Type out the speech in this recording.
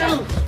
Go!